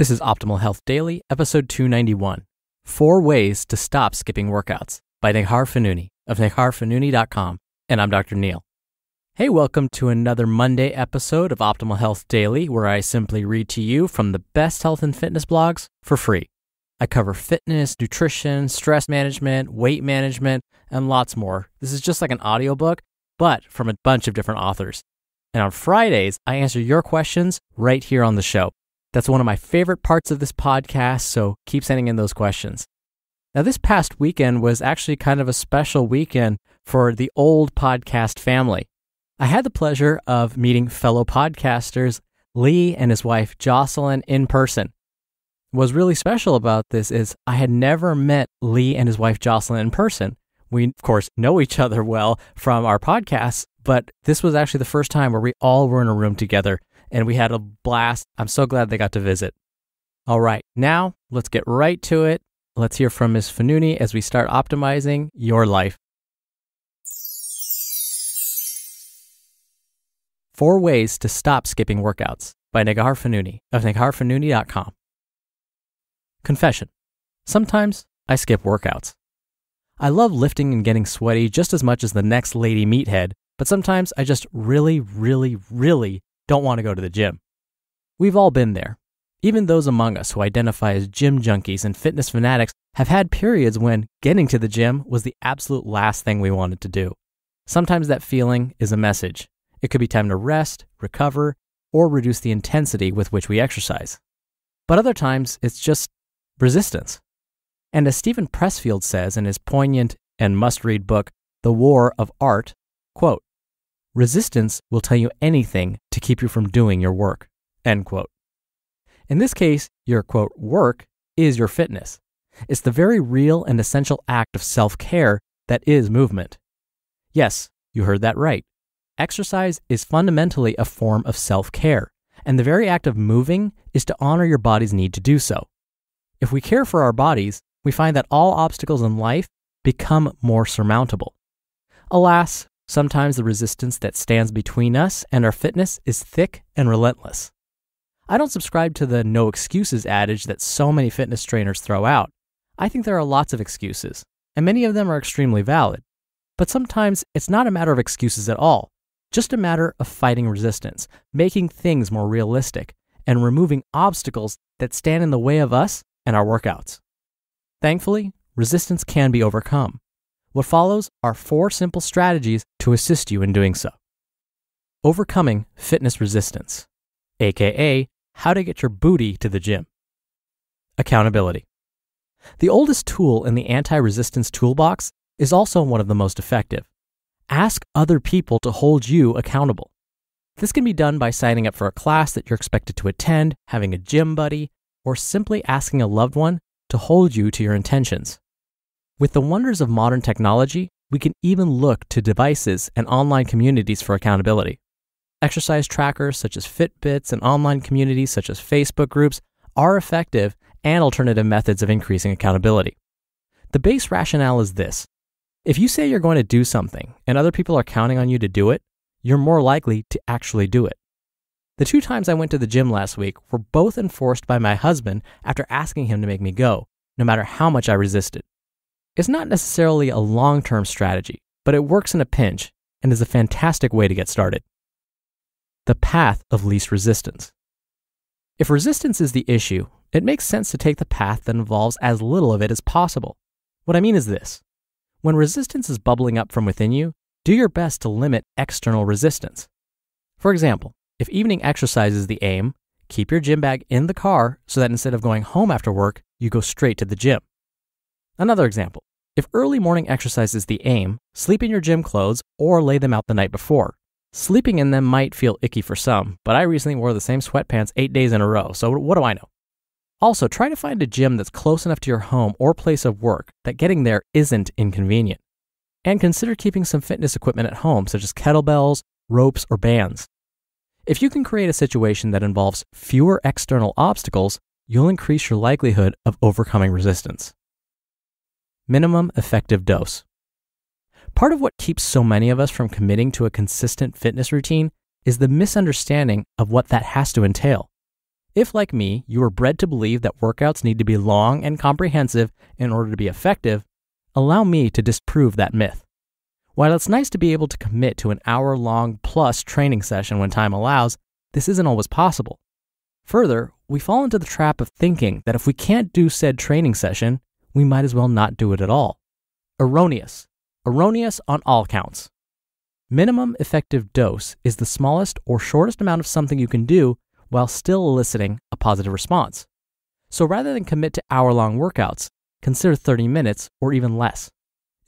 This is Optimal Health Daily, episode 291 Four Ways to Stop Skipping Workouts by Neghar Fonooni of negharfonooni.com. And I'm Dr. Neal. Hey, welcome to another Monday episode of Optimal Health Daily, where I simply read to you from the best health and fitness blogs for free. I cover fitness, nutrition, stress management, weight management, and lots more. This is just like an audiobook, but from a bunch of different authors. And on Fridays, I answer your questions right here on the show. That's one of my favorite parts of this podcast, so keep sending in those questions. Now, this past weekend was actually kind of a special weekend for the old podcast family. I had the pleasure of meeting fellow podcasters Lee and his wife Jocelyn in person. What's really special about this is I had never met Lee and his wife Jocelyn in person. We, of course, know each other well from our podcasts, but this was actually the first time where we all were in a room together and we had a blast. I'm so glad they got to visit. All right, now let's get right to it. Let's hear from Ms. Fonooni as we start optimizing your life. Four Ways to Stop Skipping Workouts by Neghar Fonooni of negharfonooni.com. Confession. Sometimes I skip workouts. I love lifting and getting sweaty just as much as the next lady meathead, but sometimes I just really, really, really don't want to go to the gym. We've all been there. Even those among us who identify as gym junkies and fitness fanatics have had periods when getting to the gym was the absolute last thing we wanted to do. Sometimes that feeling is a message. It could be time to rest, recover, or reduce the intensity with which we exercise. But other times, it's just resistance. And as Steven Pressfield says in his poignant and must read book, The War of Art, quote, Resistance will tell you anything to keep you from doing your work. End quote. In this case, your quote, work is your fitness. It's the very real and essential act of self care that is movement. Yes, you heard that right. Exercise is fundamentally a form of self care, and the very act of moving is to honor your body's need to do so. If we care for our bodies, we find that all obstacles in life become more surmountable. Alas, Sometimes the resistance that stands between us and our fitness is thick and relentless. I don't subscribe to the no excuses adage that so many fitness trainers throw out. I think there are lots of excuses, and many of them are extremely valid. But sometimes it's not a matter of excuses at all, just a matter of fighting resistance, making things more realistic, and removing obstacles that stand in the way of us and our workouts. Thankfully, resistance can be overcome. What follows are four simple strategies to assist you in doing so. Overcoming fitness resistance, aka how to get your booty to the gym. Accountability. The oldest tool in the anti resistance toolbox is also one of the most effective. Ask other people to hold you accountable. This can be done by signing up for a class that you're expected to attend, having a gym buddy, or simply asking a loved one to hold you to your intentions. With the wonders of modern technology, we can even look to devices and online communities for accountability. Exercise trackers such as Fitbits and online communities such as Facebook groups are effective and alternative methods of increasing accountability. The base rationale is this if you say you're going to do something and other people are counting on you to do it, you're more likely to actually do it. The two times I went to the gym last week were both enforced by my husband after asking him to make me go, no matter how much I resisted. It's not necessarily a long term strategy, but it works in a pinch and is a fantastic way to get started. The path of least resistance. If resistance is the issue, it makes sense to take the path that involves as little of it as possible. What I mean is this when resistance is bubbling up from within you, do your best to limit external resistance. For example, if evening exercise is the aim, keep your gym bag in the car so that instead of going home after work, you go straight to the gym. Another example if early morning exercise is the aim, sleep in your gym clothes or lay them out the night before. Sleeping in them might feel icky for some, but I recently wore the same sweatpants eight days in a row, so what do I know? Also, try to find a gym that's close enough to your home or place of work that getting there isn't inconvenient. And consider keeping some fitness equipment at home, such as kettlebells, ropes, or bands. If you can create a situation that involves fewer external obstacles, you'll increase your likelihood of overcoming resistance minimum effective dose. Part of what keeps so many of us from committing to a consistent fitness routine is the misunderstanding of what that has to entail. If, like me, you were bred to believe that workouts need to be long and comprehensive in order to be effective, allow me to disprove that myth. While it's nice to be able to commit to an hour long plus training session when time allows, this isn't always possible. Further, we fall into the trap of thinking that if we can't do said training session, we might as well not do it at all. Erroneous. Erroneous on all counts. Minimum effective dose is the smallest or shortest amount of something you can do while still eliciting a positive response. So rather than commit to hour long workouts, consider 30 minutes or even less.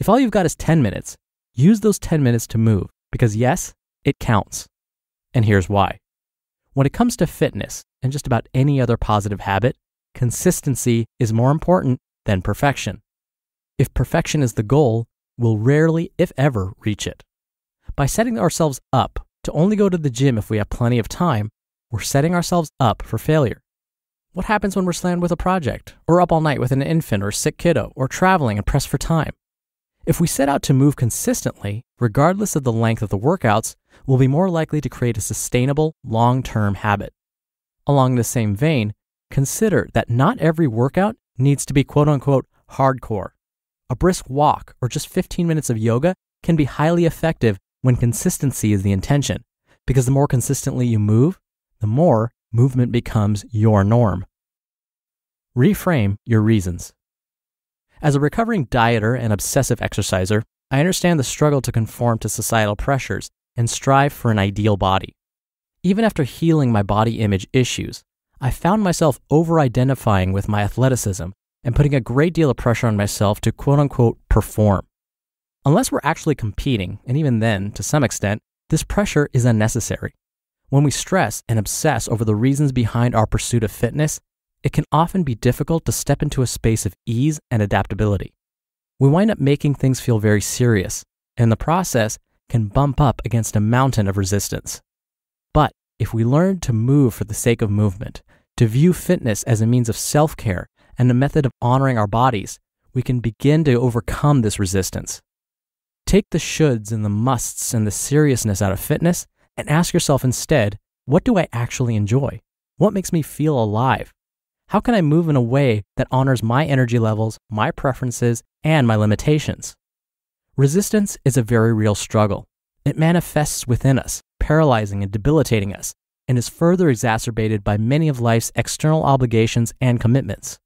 If all you've got is 10 minutes, use those 10 minutes to move because yes, it counts. And here's why. When it comes to fitness and just about any other positive habit, consistency is more important than perfection. If perfection is the goal, we'll rarely, if ever, reach it. By setting ourselves up to only go to the gym if we have plenty of time, we're setting ourselves up for failure. What happens when we're slammed with a project, or up all night with an infant or sick kiddo, or traveling and pressed for time? If we set out to move consistently, regardless of the length of the workouts, we'll be more likely to create a sustainable, long term habit. Along the same vein, consider that not every workout needs to be quote unquote hardcore. A brisk walk or just 15 minutes of yoga can be highly effective when consistency is the intention, because the more consistently you move, the more movement becomes your norm. Reframe your reasons. As a recovering dieter and obsessive exerciser, I understand the struggle to conform to societal pressures and strive for an ideal body. Even after healing my body image issues, I found myself over identifying with my athleticism and putting a great deal of pressure on myself to quote unquote perform. Unless we're actually competing, and even then, to some extent, this pressure is unnecessary. When we stress and obsess over the reasons behind our pursuit of fitness, it can often be difficult to step into a space of ease and adaptability. We wind up making things feel very serious, and the process can bump up against a mountain of resistance. But if we learn to move for the sake of movement, to view fitness as a means of self care and a method of honoring our bodies, we can begin to overcome this resistance. Take the shoulds and the musts and the seriousness out of fitness and ask yourself instead what do I actually enjoy? What makes me feel alive? How can I move in a way that honors my energy levels, my preferences, and my limitations? Resistance is a very real struggle. It manifests within us, paralyzing and debilitating us, and is further exacerbated by many of life's external obligations and commitments.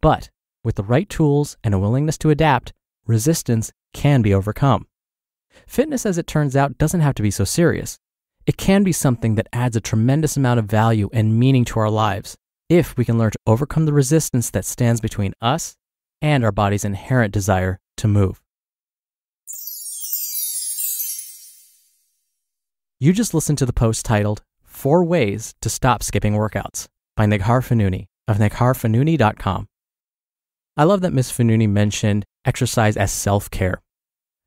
But with the right tools and a willingness to adapt, resistance can be overcome. Fitness, as it turns out, doesn't have to be so serious it can be something that adds a tremendous amount of value and meaning to our lives if we can learn to overcome the resistance that stands between us and our body's inherent desire to move. You just listened to the post titled Four Ways to Stop Skipping Workouts by Neghar Fonooni of negharfonooni.com. I love that Ms. Fonooni mentioned exercise as self care.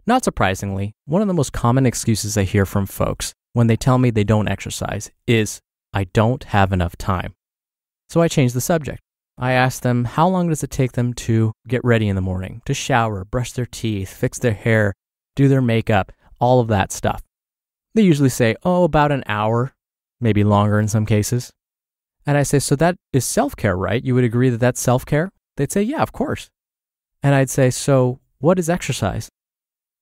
Not surprisingly, one of the most common excuses I hear from folks when they tell me they don't exercise is, I don't have enough time. So I change the subject. I ask them, how long does it take them to get ready in the morning, to shower, brush their teeth, fix their hair, do their makeup, all of that stuff? They usually say, oh, about an hour, maybe longer in some cases. And I say, so that is self care, right? You would agree that that's self care? They'd say, yeah, of course. And I'd say, so what is exercise?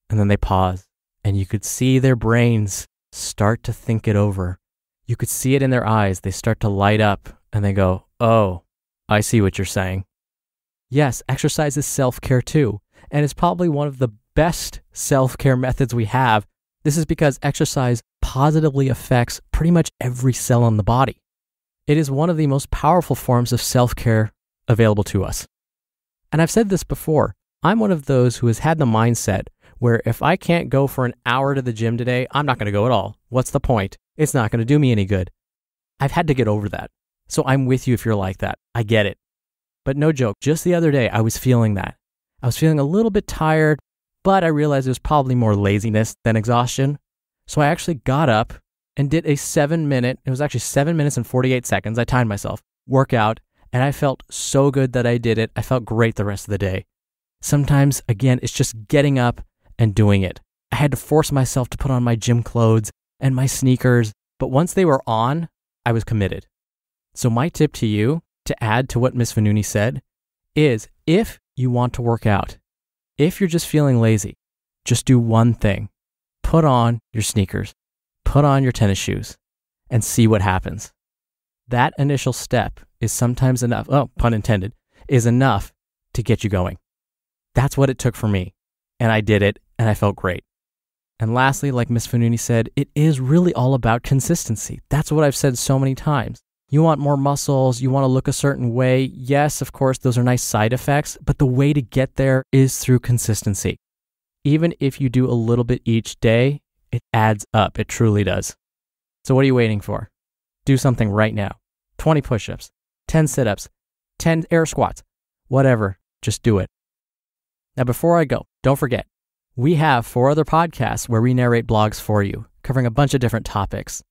And then they pause, and you could see their brains start to think it over. You could see it in their eyes. They start to light up and they go, Oh, I see what you're saying. Yes, exercise is self care too. And it's probably one of the best self care methods we have. This is because exercise positively affects pretty much every cell in the body. It is one of the most powerful forms of self care available to us. And I've said this before I'm one of those who has had the mindset where if I can't go for an hour to the gym today, I'm not going to go at all. What's the point? It's not going to do me any good. I've had to get over that. So I'm with you if you're like that. I get it. But no joke, just the other day, I was feeling that. I was feeling a little bit tired, but I realized it was probably more laziness than exhaustion. So I actually got up and did a seven minute, it was actually seven minutes and 48 seconds. I timed myself, workout, and I felt so good that I did it. I felt great the rest of the day. Sometimes, again, it's just getting up and doing it. I had to force myself to put on my gym clothes and my sneakers, but once they were on, I was committed. So, my tip to you to add to what Miss Fonooni said is if you want to work out, if you're just feeling lazy, just do one thing put on your sneakers, put on your tennis shoes, and see what happens. That initial step is sometimes enough, oh, pun intended, is enough to get you going. That's what it took for me. And I did it, and I felt great. And lastly, like Miss Fonooni said, it is really all about consistency. That's what I've said so many times. You want more muscles, you want to look a certain way. Yes, of course, those are nice side effects, but the way to get there is through consistency. Even if you do a little bit each day, it adds up. It truly does. So, what are you waiting for? Do something right now 20 push ups, 10 sit ups, 10 air squats, whatever. Just do it. Now, before I go, don't forget, we have four other podcasts where we narrate blogs for you, covering a bunch of different topics.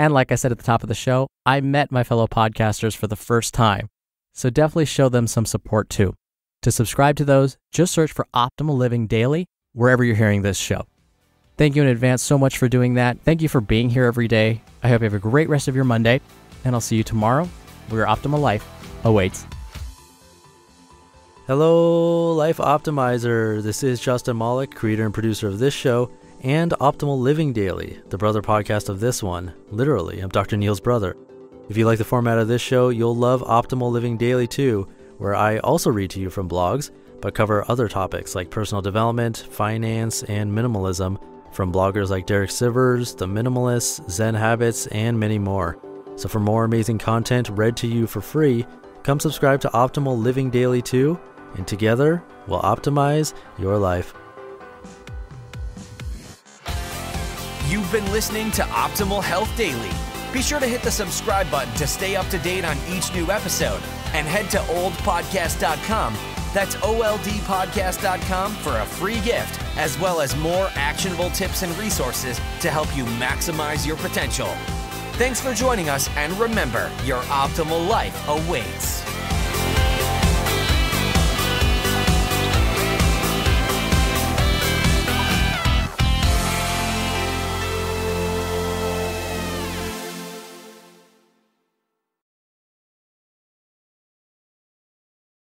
And like I said at the top of the show, I met my fellow podcasters for the first time. So definitely show them some support too. To subscribe to those, just search for Optimal Living Daily wherever you're hearing this show. Thank you in advance so much for doing that. Thank you for being here every day. I hope you have a great rest of your Monday, and I'll see you tomorrow where optimal life awaits. Hello, Life Optimizer. This is Justin Malik, creator and producer of this show and Optimal Living Daily, the brother podcast of this one. Literally, I'm Dr. Neal's brother. If you like the format of this show, you'll love Optimal Living Daily too, where I also read to you from blogs, but cover other topics like personal development, finance, and minimalism from bloggers like Derek Sivers, The Minimalists, Zen Habits, and many more. So for more amazing content read to you for free, come subscribe to Optimal Living Daily too and together we'll optimize your life. You've been listening to Optimal Health Daily. Be sure to hit the subscribe button to stay up to date on each new episode and head to oldpodcast.com. That's oldpodcast.com for a free gift, as well as more actionable tips and resources to help you maximize your potential. Thanks for joining us, and remember, your optimal life awaits.